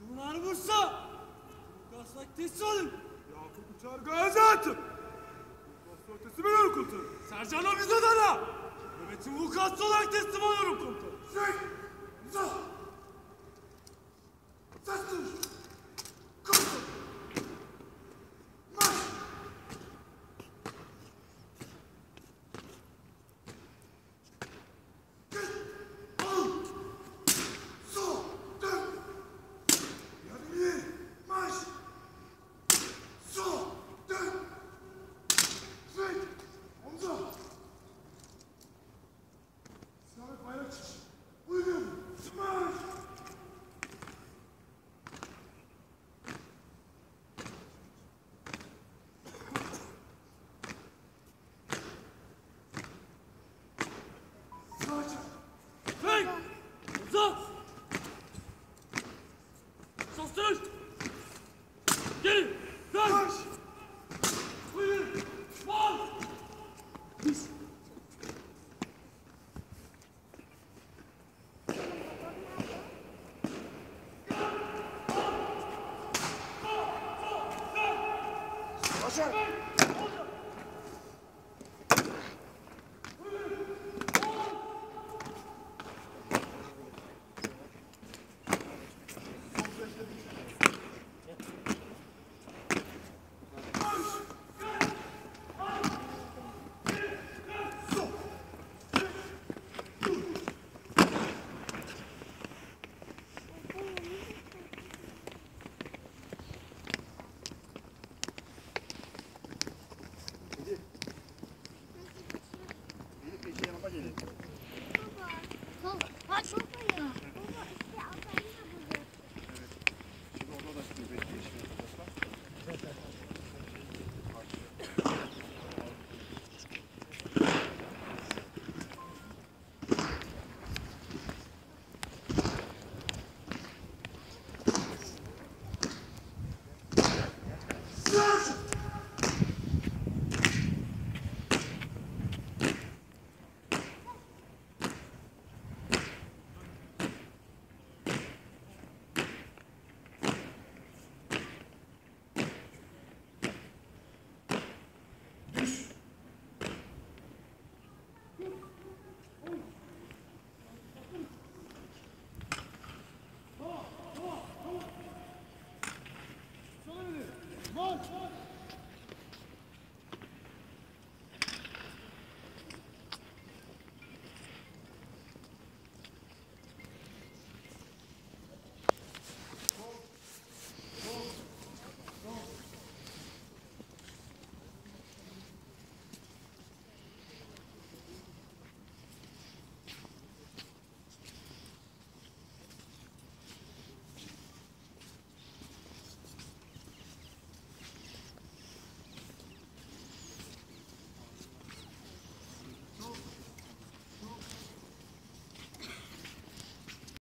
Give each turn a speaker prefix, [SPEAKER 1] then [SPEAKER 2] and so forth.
[SPEAKER 1] Bunlar Bursa. Gaslak teslim olun.
[SPEAKER 2] Yakup uçar gazi atım. Basın ötesi ben komutanım.
[SPEAKER 1] Sercan Abiz Adana. Nöbetin vukuatçı olarak teslim oluyorum komutanım.
[SPEAKER 2] Şey! Zah! Ses duruş!
[SPEAKER 1] Sastırın! Gelin! Dön!
[SPEAKER 2] Marş!
[SPEAKER 1] Buyurun! Bal!
[SPEAKER 2] Aşağı!